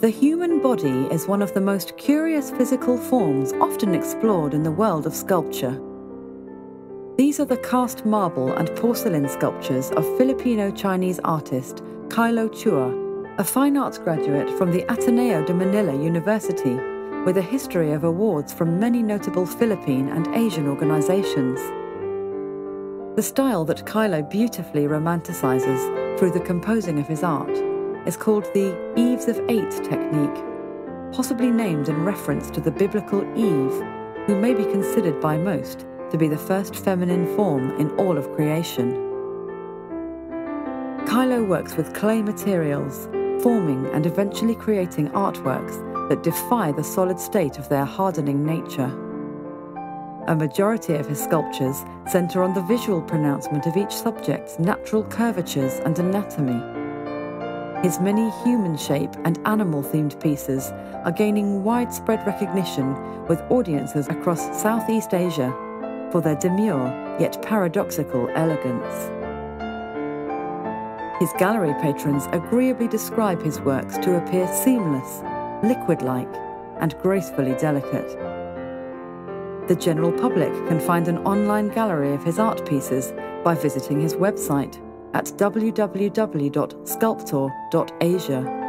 The human body is one of the most curious physical forms often explored in the world of sculpture. These are the cast marble and porcelain sculptures of Filipino Chinese artist Kylo Chua, a fine arts graduate from the Ateneo de Manila University, with a history of awards from many notable Philippine and Asian organizations. The style that Kylo beautifully romanticizes through the composing of his art is called the Eves of Eight technique, possibly named in reference to the biblical Eve, who may be considered by most to be the first feminine form in all of creation. Kylo works with clay materials, forming and eventually creating artworks that defy the solid state of their hardening nature. A majority of his sculptures center on the visual pronouncement of each subject's natural curvatures and anatomy. His many human shape and animal themed pieces are gaining widespread recognition with audiences across Southeast Asia for their demure yet paradoxical elegance. His gallery patrons agreeably describe his works to appear seamless, liquid like, and gracefully delicate. The general public can find an online gallery of his art pieces by visiting his website at www.sculptor.asia.